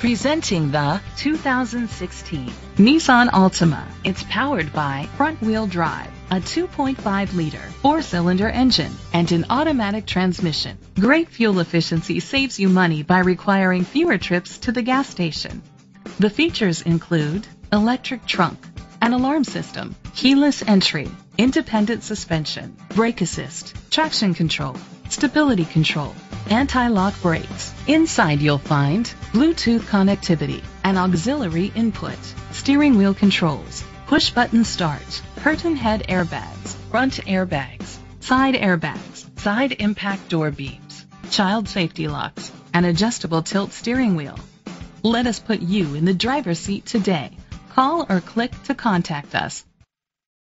Presenting the 2016 Nissan Altima. It's powered by front-wheel drive, a 2.5-liter four-cylinder engine, and an automatic transmission. Great fuel efficiency saves you money by requiring fewer trips to the gas station. The features include electric trunk, an alarm system, keyless entry, independent suspension, brake assist, traction control, stability control, anti-lock brakes. Inside you'll find Bluetooth connectivity, an auxiliary input, steering wheel controls, push button start, curtain head airbags, front airbags, side airbags, side impact door beams, child safety locks, an adjustable tilt steering wheel. Let us put you in the driver's seat today. Call or click to contact us.